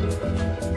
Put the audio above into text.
Música